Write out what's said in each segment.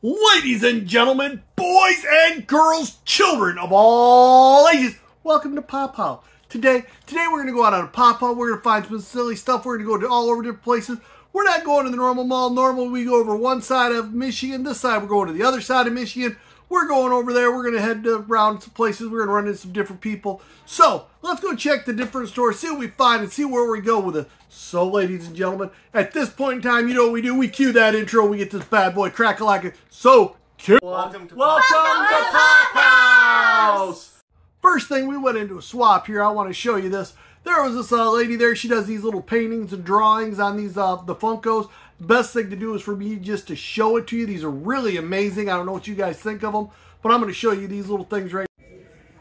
Ladies and gentlemen, boys and girls, children of all ages, welcome to Pop How. Today, today we're to go out on a Pop How. We're to find some silly stuff. We're to go to all over different places. We're not going to the normal mall. Normally we go over one side of Michigan. This side we're going to the other side of Michigan. We're going over there. We're going to head around some places. We're going to run into some different people. So let's go check the different stores, see what we find, and see where we go with it. So, ladies and gentlemen, at this point in time, you know what we do? We cue that intro. We get this bad boy crack a like So, welcome to, welcome to Pop House. First thing, we went into a swap here. I want to show you this. There was this uh, lady there. She does these little paintings and drawings on these uh, the Funkos. Best thing to do is for me just to show it to you. These are really amazing. I don't know what you guys think of them, but I'm going to show you these little things right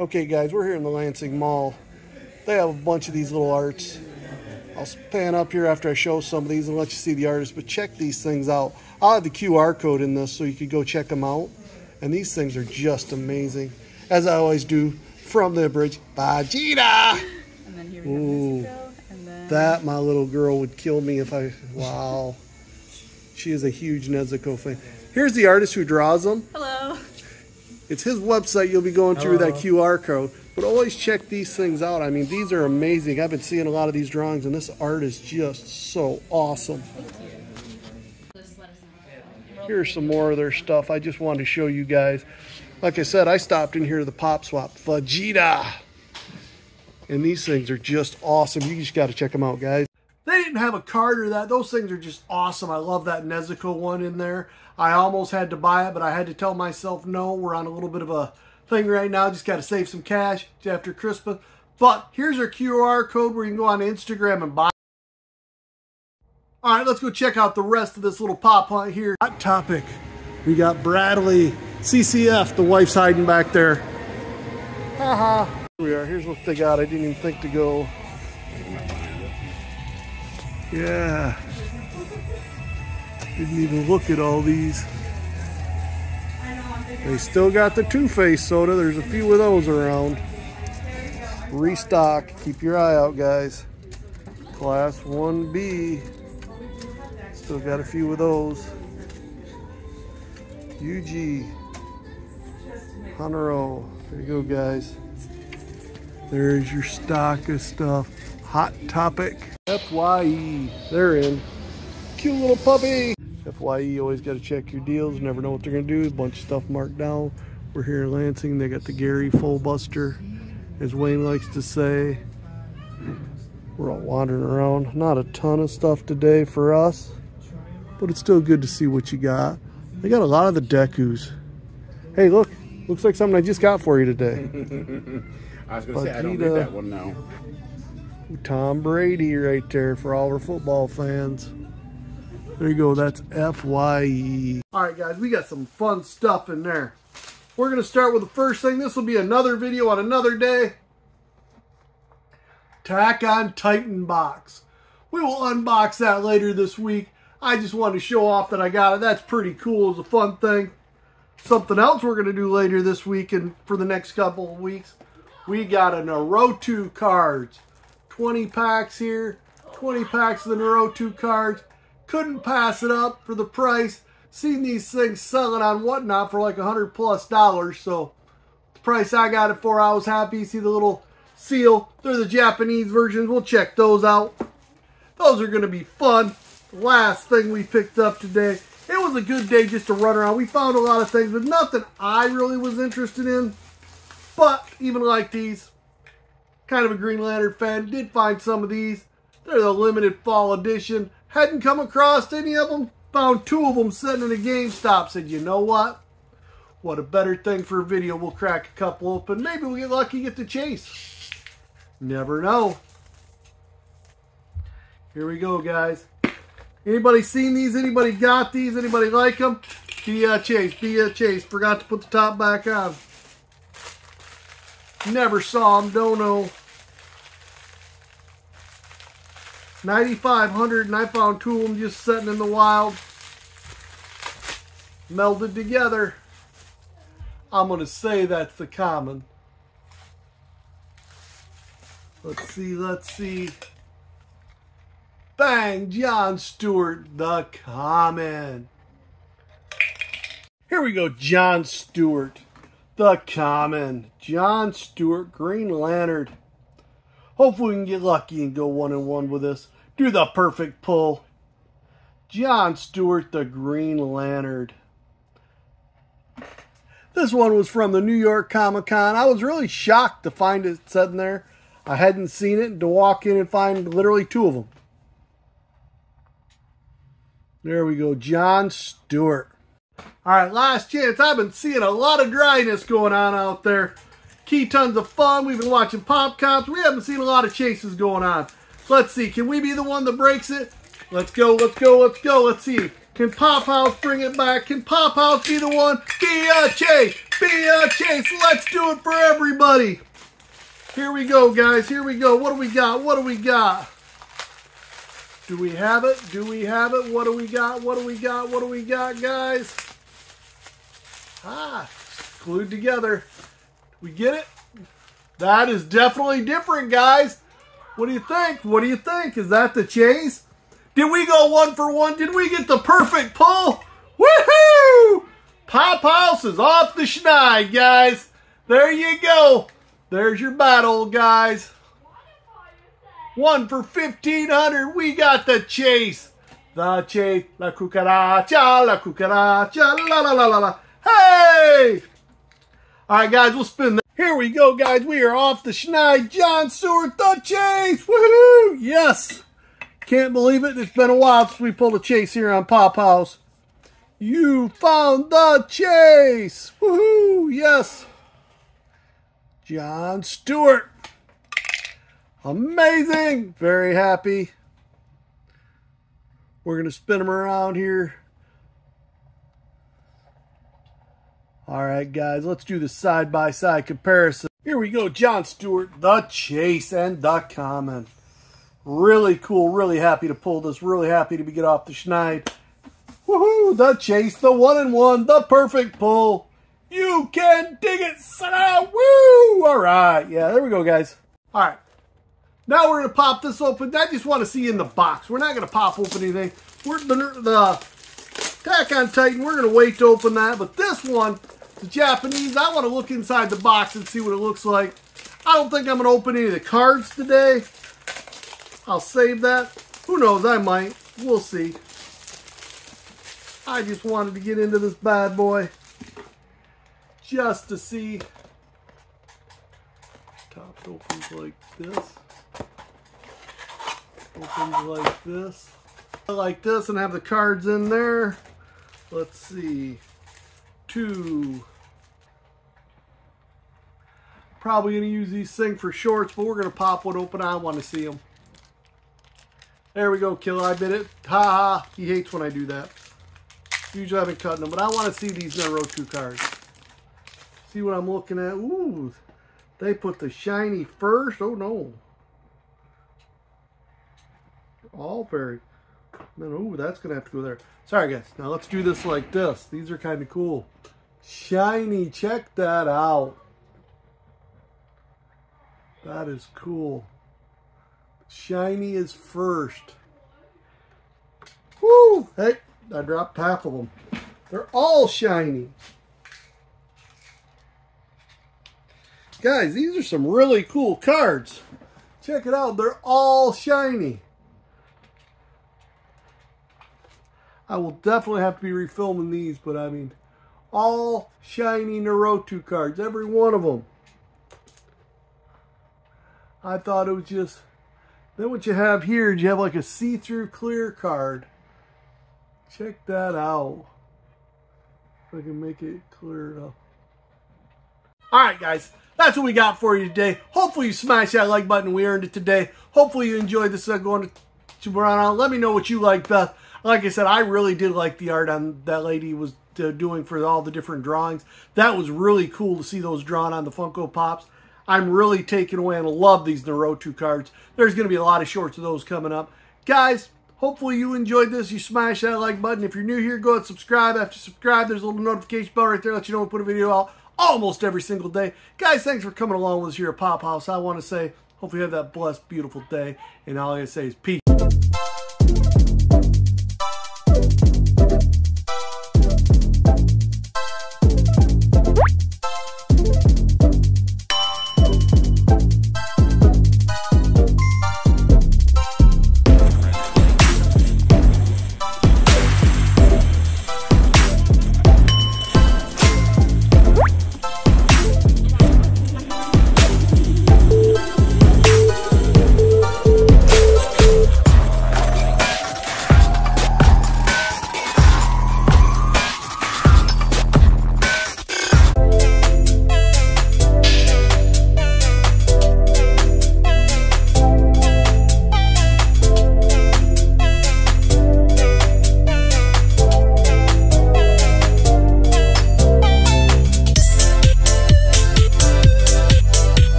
Okay, guys, we're here in the Lansing Mall. They have a bunch of these little arts. I'll pan up here after I show some of these and let you see the artists, but check these things out. I'll have the QR code in this so you could go check them out. And these things are just amazing. As I always do, from the bridge, Vegeta! And then here we Ooh, have and then... That, my little girl, would kill me if I... Wow. She is a huge Nezuko fan. Here's the artist who draws them. Hello. It's his website you'll be going through Hello. that QR code. But always check these things out. I mean, these are amazing. I've been seeing a lot of these drawings, and this art is just so awesome. Here's some more of their stuff. I just wanted to show you guys. Like I said, I stopped in here to the Pop Swap. Vegeta! And these things are just awesome. You just got to check them out, guys. Have a card or that. Those things are just awesome. I love that Nezuko one in there. I almost had to buy it, but I had to tell myself no. We're on a little bit of a thing right now. Just got to save some cash after Christmas. But here's our QR code where you can go on Instagram and buy. All right, let's go check out the rest of this little pop hunt here. Hot topic. We got Bradley, CCF. The wife's hiding back there. Haha. Here we are. Here's what they got. I didn't even think to go. Yeah. Didn't even look at all these. They still got the Two Face soda. There's a few of those around. Restock. Keep your eye out, guys. Class 1B. Still got a few of those. UG. Hunter There you go, guys. There's your stock of stuff. Hot Topic. FYE. They're in. Cute little puppy. FYE, always got to check your deals. Never know what they're going to do. A bunch of stuff marked down. We're here in Lansing. They got the Gary Full Buster, as Wayne likes to say. We're all wandering around. Not a ton of stuff today for us, but it's still good to see what you got. They got a lot of the Dekus. Hey, look. Looks like something I just got for you today. I was going to say, I don't need that one now. Tom Brady right there for all our football fans. There you go. That's FYE. All right, guys, we got some fun stuff in there. We're going to start with the first thing. This will be another video on another day. Tack on Titan box. We will unbox that later this week. I just wanted to show off that I got it. That's pretty cool. It's a fun thing. Something else we're going to do later this week and for the next couple of weeks. We got a Naruto cards. 20 packs here, 20 packs of the Naruto cards. Couldn't pass it up for the price. Seen these things selling on whatnot for like hundred plus dollars. So the price I got it for, I was happy. See the little seal. They're the Japanese versions. We'll check those out. Those are going to be fun. Last thing we picked up today. It was a good day just to run around. We found a lot of things, but nothing I really was interested in. But even like these, kind of a Green Lantern fan. Did find some of these. They're the limited fall edition. Hadn't come across any of them. Found two of them sitting in a GameStop. Said, you know what? What a better thing for a video. We'll crack a couple open. Maybe we get lucky get the chase. Never know. Here we go, guys. Anybody seen these? Anybody got these? Anybody like them? Be a chase. Be a chase. Forgot to put the top back on. Never saw them. Don't know. 9,500 and I found two of them just sitting in the wild. Melded together. I'm going to say that's the common. Let's see, let's see. Bang, John Stewart, the common. Here we go, John Stewart. The Common. John Stewart, Green Lantern. Hopefully we can get lucky and go one and one with this. Do the perfect pull. John Stewart, the Green Lantern. This one was from the New York Comic Con. I was really shocked to find it sitting there. I hadn't seen it and to walk in and find literally two of them. There we go, John Stewart. All right, last chance. I've been seeing a lot of dryness going on out there. Key tons of fun. We've been watching pop cops. We haven't seen a lot of chases going on. Let's see. Can we be the one that breaks it? Let's go, let's go, let's go. Let's see. Can Pop House bring it back? Can Pop House be the one? Be a chase! Be a chase! Let's do it for everybody! Here we go, guys. Here we go. What do we got? What do we got? Do we have it? Do we have it? What do we got? What do we got? What do we got, guys? Ah, glued together. We get it? That is definitely different, guys. What do you think? What do you think? Is that the chase? Did we go one for one? Did we get the perfect pull? Woohoo! Pop House is off the schneid, guys. There you go. There's your battle, guys. One for 1500 We got the chase. The chase. La cucaracha, la cucaracha, la la la la la. Hey! All right, guys, we'll spin that. Here we go, guys. We are off the schneid. John Stewart, the chase. Woohoo! Yes. Can't believe it. It's been a while since we pulled a chase here on Pop House. You found the chase. Woohoo! Yes. John Stewart. Amazing. Very happy. We're going to spin them around here. All right, guys, let's do the side-by-side -side comparison. Here we go, John Stewart, the chase and the common. Really cool. Really happy to pull this. Really happy to be get off the schneid. Woohoo! The chase, the one and one, the perfect pull. You can dig it, son. Woo! All right. Yeah, there we go, guys. All right. Now we're going to pop this open. I just want to see in the box. We're not going to pop open anything. We're the, the Attack on Titan. We're going to wait to open that. But this one, the Japanese, I want to look inside the box and see what it looks like. I don't think I'm going to open any of the cards today. I'll save that. Who knows, I might. We'll see. I just wanted to get into this bad boy. Just to see. Top opens like this. Opens like this. Like this and have the cards in there. Let's see. Two. Probably going to use these things for shorts, but we're going to pop one open. I want to see them. There we go, Killer. I bit it. Ha ha. He hates when I do that. Usually I've been cutting them, but I want to see these Naruto cards. See what I'm looking at? Ooh, they put the shiny first. Oh no. All very. Man, ooh, that's gonna have to go there. Sorry guys. Now let's do this like this. These are kind of cool. Shiny. Check that out. That is cool. Shiny is first. Woo! Hey, I dropped half of them. They're all shiny. Guys, these are some really cool cards. Check it out. They're all shiny. I will definitely have to be refilming these, but I mean, all shiny Naruto cards. Every one of them. I thought it was just then what you have here you have like a see-through clear card. Check that out. If I can make it clear enough. Alright guys, that's what we got for you today. Hopefully you smash that like button. We earned it today. Hopefully you enjoyed this uh, going to Toronto. Let me know what you like best. Like I said, I really did like the art on that lady was uh, doing for all the different drawings. That was really cool to see those drawn on the Funko Pops. I'm really taken away and love these Naruto cards. There's going to be a lot of shorts of those coming up. Guys, hopefully you enjoyed this. You smash that like button. If you're new here, go ahead and subscribe. After subscribe, there's a little notification bell right there. Let you know we put a video out almost every single day. Guys, thanks for coming along with us here at Pop House. I want to say, hopefully you have that blessed, beautiful day. And all I say is peace.